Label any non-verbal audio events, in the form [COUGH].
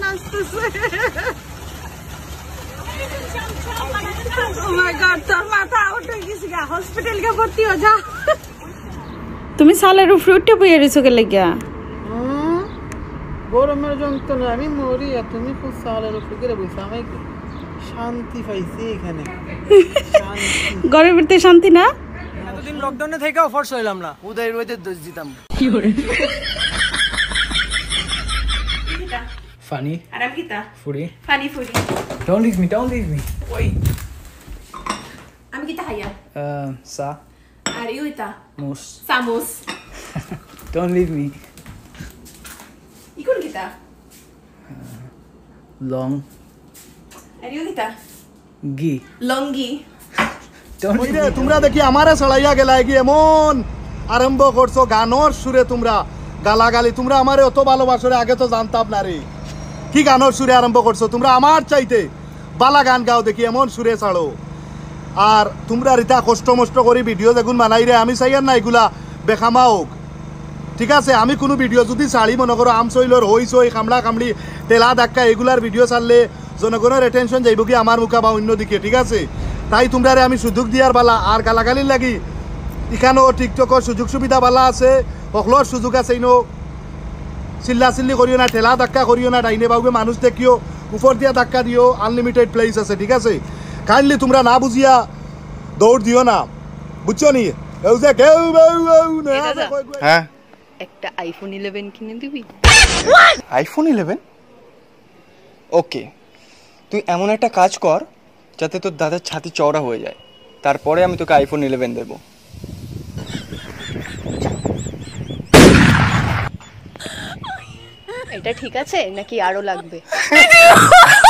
নাচতেছে Oh কে হয়ে তুমি সালের ফ্রুটটা বইয়ে রেছো কে লাগিয়া? গরমের যন্ত্রণা আমি মরি আর তুমি খুব সালের করে বসে আমি শান্তি পাইছি এখানে? ঘরের ভিতরে শান্তি না? এতদিন লকডাউনে থেকেও ফর্স হইলাম না। উদয় রইতে দোষ দিতাম। [LAUGHS] Funny, আর আমি কিতা Furi. Funny foodie Don't leave me, don't leave me. Wait. আমি কিতা খাইয়া Uh, sa, আর ইউ ইতা mus. Samosa [LAUGHS] Don't leave me. ইকুন কিতা Long. আর ইউ কিতা Gi. রে me. তোমরা দেখি আমারে ছড়াইয়া গেলাই কি এমন আরম্ভ করছ গানোর সুরে তোমরা গালাগালি তোমরা আমারে অত ভালোবাসরে আগে তো জানতাম না রে কি গানোর সুরে আরম্ভ করছ? তোমরা আমার চাইতে বালা গান গাও দেখি, এমন সুরে ছাড়ো। আর তোমরা রিতা কষ্ট মষ্ট করে ভিডিও দেখুন বানাই রে, আমি চাইয়ার না, এগুলা বেখামা হোক। ঠিক আছে, আমি কোনো ভিডিও যদি চালি মনে করো, আম চইলর হই চই কামড়া কামড়ি টেলা ধাক্কা, এগুলার ভিডিও চাললে জনগণের অ্যাটেনশন যাইব কি আমার মুখা বা অন্যদিকে ঠিক আছে? তাই তোমরা আমি সুযোগ দিয়ার বালা, আর গালাগালির লাগি এখানেও টিকটকর সুযোগ সুবিধা বালা আছে সকলোর সুযোগ আছে, ইনো চিল্লা চিল্লি করিও না ঠেলা ধাক্কা করিও না ডাইনে বাবুকে মানুষ দেখিও উপর দিয়া ধাক্কা দিও আনলিমিটেড প্লেস আছে ঠিক আছে? কাইন্ডলি তোমরা না বুঝিয়া দৌড় দিও না। বুঝছ নি? যে কেউ। হ্যাঁ। একটা আইফোন ইলেভেন কিনে দিবি। আইফোন ইলেভেন ওকে তুই এমন একটা কাজ কর যাতে তোর দাদার ছাতি চওড়া হয়ে যায়। তারপরে আমি তোকে আইফোন ইলেভেন দেবো। এটা ঠিক আছে? নাকি আরও লাগবে? [LAUGHS]